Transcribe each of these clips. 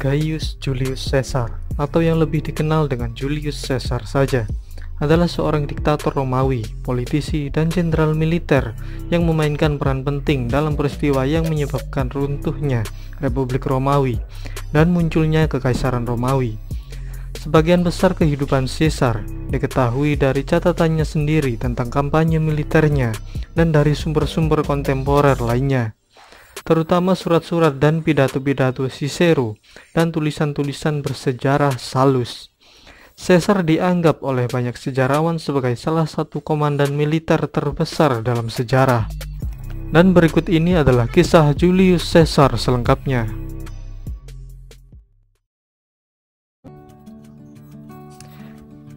Gaius Julius Caesar atau yang lebih dikenal dengan Julius Caesar saja adalah seorang diktator Romawi, politisi, dan jenderal militer yang memainkan peran penting dalam peristiwa yang menyebabkan runtuhnya Republik Romawi dan munculnya Kekaisaran Romawi. Sebagian besar kehidupan Caesar diketahui dari catatannya sendiri tentang kampanye militernya dan dari sumber-sumber kontemporer lainnya terutama surat-surat dan pidato-pidato Cicero dan tulisan-tulisan bersejarah Salus. Caesar dianggap oleh banyak sejarawan sebagai salah satu komandan militer terbesar dalam sejarah. Dan berikut ini adalah kisah Julius Caesar selengkapnya.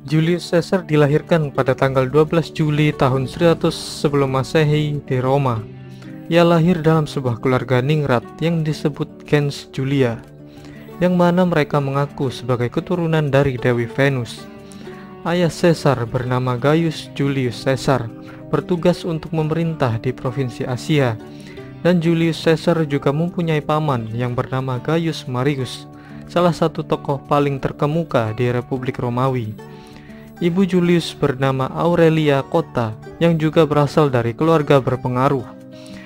Julius Caesar dilahirkan pada tanggal 12 Juli tahun 100 sebelum Masehi di Roma. Ia lahir dalam sebuah keluarga ningrat yang disebut gens Julia, yang mana mereka mengaku sebagai keturunan dari Dewi Venus. Ayah Caesar bernama Gaius Julius Caesar bertugas untuk memerintah di provinsi Asia, dan Julius Caesar juga mempunyai paman yang bernama Gaius Marius, salah satu tokoh paling terkemuka di Republik Romawi. Ibu Julius bernama Aurelia Cotta yang juga berasal dari keluarga berpengaruh.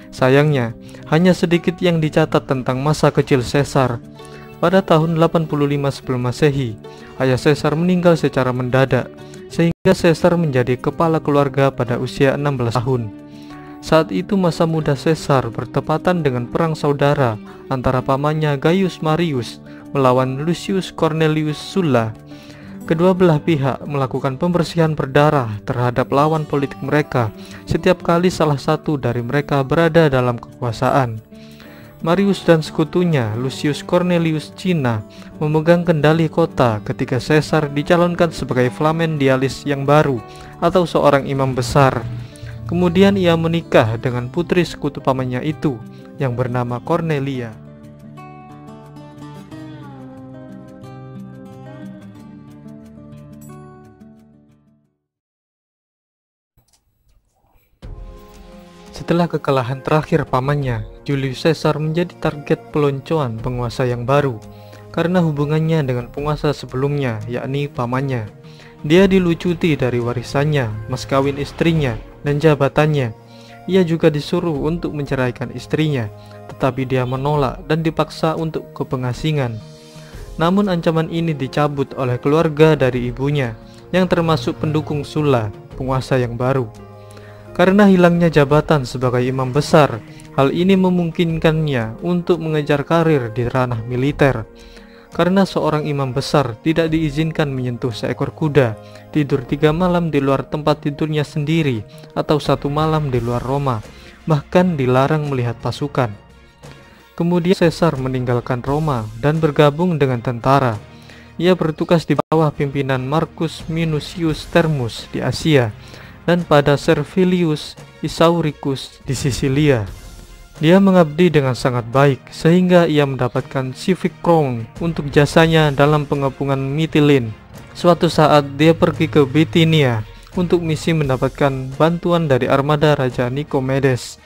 Sayangnya, hanya sedikit yang dicatat tentang masa kecil Caesar. Pada tahun 85 sebelum Masehi, ayah Caesar meninggal secara mendadak, sehingga Caesar menjadi kepala keluarga pada usia 16 tahun. Saat itu masa muda Caesar bertepatan dengan perang saudara antara pamannya Gaius Marius melawan Lucius Cornelius Sulla Kedua belah pihak melakukan pembersihan berdarah terhadap lawan politik mereka setiap kali salah satu dari mereka berada dalam kekuasaan. Marius dan sekutunya, Lucius Cornelius Cina, memegang kendali kota ketika Caesar dicalonkan sebagai Flamendialis yang baru atau seorang imam besar. Kemudian ia menikah dengan putri sekutu pamannya itu yang bernama Cornelia. Setelah kekalahan terakhir pamannya, Julius Caesar menjadi target peloncoan penguasa yang baru karena hubungannya dengan penguasa sebelumnya, yakni pamannya. Dia dilucuti dari warisannya, mas kawin istrinya, dan jabatannya. Ia juga disuruh untuk menceraikan istrinya, tetapi dia menolak dan dipaksa untuk kepengasingan. Namun ancaman ini dicabut oleh keluarga dari ibunya, yang termasuk pendukung Sulla, penguasa yang baru. Karena hilangnya jabatan sebagai imam besar, hal ini memungkinkannya untuk mengejar karir di ranah militer. Karena seorang imam besar tidak diizinkan menyentuh seekor kuda, tidur tiga malam di luar tempat tidurnya sendiri, atau satu malam di luar Roma, bahkan dilarang melihat pasukan. Kemudian Caesar meninggalkan Roma dan bergabung dengan tentara. Ia bertugas di bawah pimpinan Marcus Minucius Termus di Asia dan pada Servilius Isauricus di Sisilia. Dia mengabdi dengan sangat baik sehingga ia mendapatkan civic crown untuk jasanya dalam pengepungan Mitilin. Suatu saat dia pergi ke Bithynia untuk misi mendapatkan bantuan dari armada Raja Nikomedes.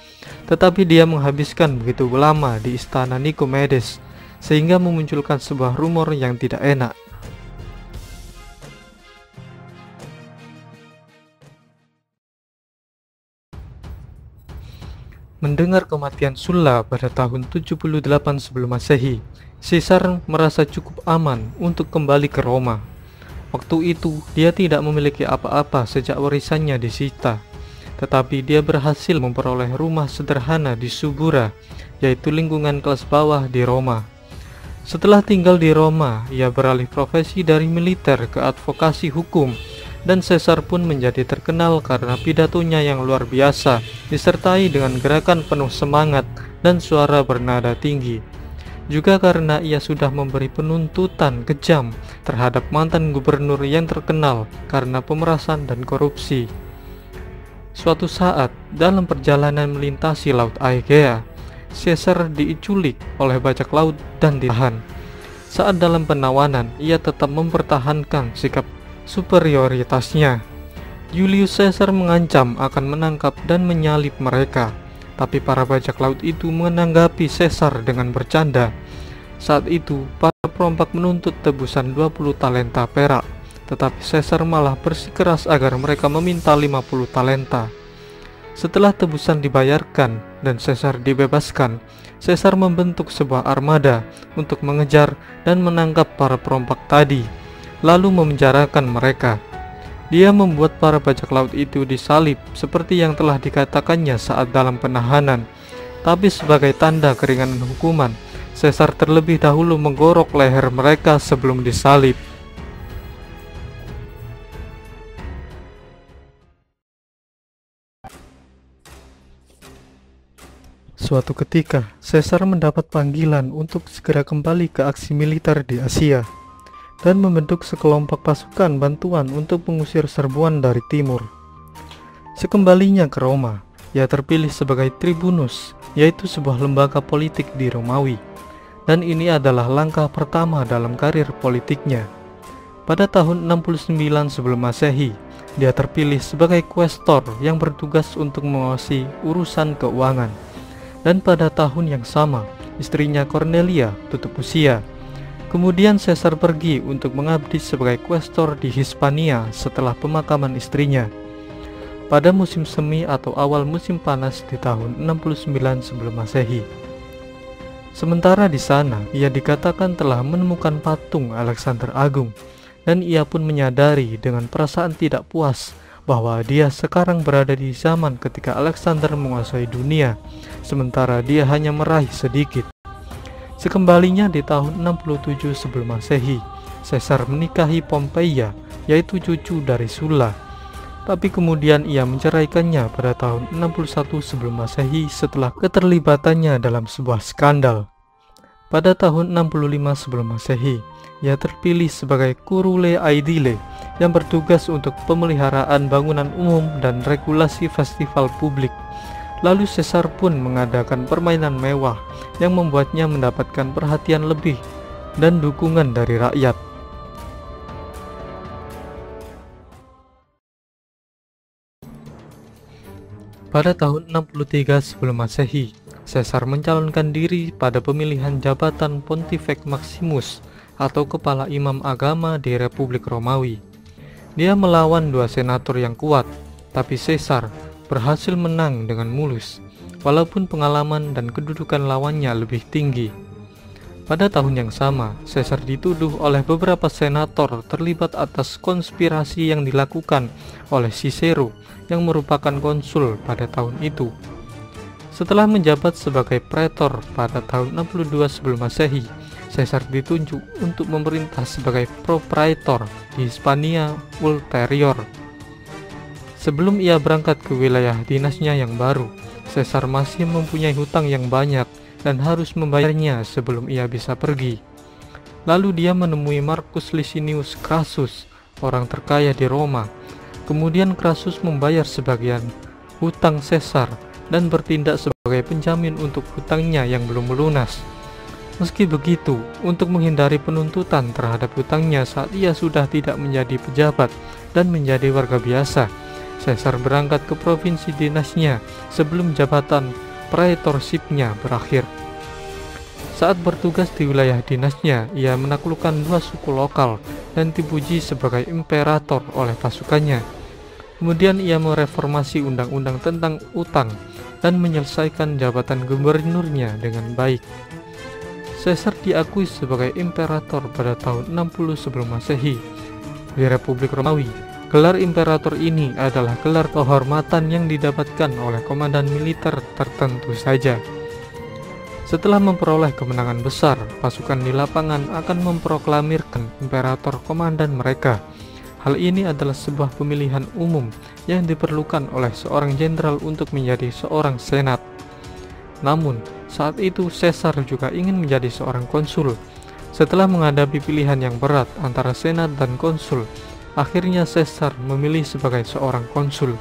Tetapi dia menghabiskan begitu lama di istana Nikomedes sehingga memunculkan sebuah rumor yang tidak enak. Mendengar kematian Sulla pada tahun 78 sebelum masehi, Caesar merasa cukup aman untuk kembali ke Roma. Waktu itu, dia tidak memiliki apa-apa sejak warisannya disita, tetapi dia berhasil memperoleh rumah sederhana di Subura, yaitu lingkungan kelas bawah di Roma. Setelah tinggal di Roma, ia beralih profesi dari militer ke advokasi hukum dan Caesar pun menjadi terkenal karena pidatonya yang luar biasa, disertai dengan gerakan penuh semangat dan suara bernada tinggi. Juga karena ia sudah memberi penuntutan kejam terhadap mantan gubernur yang terkenal karena pemerasan dan korupsi. Suatu saat, dalam perjalanan melintasi Laut Aegea, Caesar diculik oleh bajak laut dan ditahan. Saat dalam penawanan, ia tetap mempertahankan sikap superioritasnya. Julius Caesar mengancam akan menangkap dan menyalip mereka, tapi para bajak laut itu menanggapi Caesar dengan bercanda. Saat itu, para perompak menuntut tebusan 20 talenta perak, tetapi Caesar malah bersikeras agar mereka meminta 50 talenta. Setelah tebusan dibayarkan dan Caesar dibebaskan, Caesar membentuk sebuah armada untuk mengejar dan menangkap para perompak tadi, lalu memenjarakan mereka. Dia membuat para bajak laut itu disalib seperti yang telah dikatakannya saat dalam penahanan. Tapi sebagai tanda keringanan hukuman, Caesar terlebih dahulu menggorok leher mereka sebelum disalib. Suatu ketika, Caesar mendapat panggilan untuk segera kembali ke aksi militer di Asia dan membentuk sekelompok pasukan bantuan untuk mengusir serbuan dari timur. Sekembalinya ke Roma, ia terpilih sebagai tribunus, yaitu sebuah lembaga politik di Romawi dan ini adalah langkah pertama dalam karir politiknya. Pada tahun 69 sebelum masehi, dia terpilih sebagai kuestor yang bertugas untuk mengawasi urusan keuangan. Dan pada tahun yang sama, istrinya Cornelia tutup usia. Kemudian Caesar pergi untuk mengabdi sebagai kuestor di Hispania setelah pemakaman istrinya. Pada musim semi atau awal musim panas di tahun 69 sebelum masehi. Sementara di sana, ia dikatakan telah menemukan patung Alexander Agung, dan ia pun menyadari dengan perasaan tidak puas bahwa dia sekarang berada di zaman ketika Alexander menguasai dunia, sementara dia hanya meraih sedikit. Sekembalinya di tahun 67 sebelum masehi, Caesar menikahi Pompeia, yaitu cucu dari Sulla. Tapi kemudian ia menceraikannya pada tahun 61 sebelum masehi setelah keterlibatannya dalam sebuah skandal. Pada tahun 65 sebelum masehi, ia terpilih sebagai Kurule Aidile yang bertugas untuk pemeliharaan bangunan umum dan regulasi festival publik. Lalu Caesar pun mengadakan permainan mewah yang membuatnya mendapatkan perhatian lebih dan dukungan dari rakyat. Pada tahun 63 sebelum masehi, Caesar mencalonkan diri pada pemilihan jabatan Pontifex Maximus atau kepala imam agama di Republik Romawi. Dia melawan dua senator yang kuat, tapi Caesar berhasil menang dengan mulus, walaupun pengalaman dan kedudukan lawannya lebih tinggi. Pada tahun yang sama, Caesar dituduh oleh beberapa senator terlibat atas konspirasi yang dilakukan oleh Cicero yang merupakan konsul pada tahun itu. Setelah menjabat sebagai pretor pada tahun 62 sebelum masehi, Caesar ditunjuk untuk memerintah sebagai proprietor di Hispania Ulterior. Sebelum ia berangkat ke wilayah dinasnya yang baru, Caesar masih mempunyai hutang yang banyak dan harus membayarnya sebelum ia bisa pergi. Lalu dia menemui Marcus Licinius Crassus, orang terkaya di Roma. Kemudian Crassus membayar sebagian hutang Caesar dan bertindak sebagai penjamin untuk hutangnya yang belum melunas. Meski begitu, untuk menghindari penuntutan terhadap hutangnya saat ia sudah tidak menjadi pejabat dan menjadi warga biasa, Caesar berangkat ke provinsi dinasnya sebelum jabatan praetorshipnya berakhir. Saat bertugas di wilayah dinasnya, ia menaklukkan dua suku lokal dan dipuji sebagai imperator oleh pasukannya. Kemudian ia mereformasi undang-undang tentang utang dan menyelesaikan jabatan gubernurnya dengan baik. Caesar diakui sebagai imperator pada tahun 60 sebelum masehi di Republik Romawi. Gelar imperator ini adalah gelar kehormatan yang didapatkan oleh komandan militer tertentu saja. Setelah memperoleh kemenangan besar, pasukan di lapangan akan memproklamirkan imperator komandan mereka Hal ini adalah sebuah pemilihan umum yang diperlukan oleh seorang jenderal untuk menjadi seorang senat. Namun, saat itu Caesar juga ingin menjadi seorang konsul. Setelah menghadapi pilihan yang berat antara senat dan konsul, akhirnya Caesar memilih sebagai seorang konsul.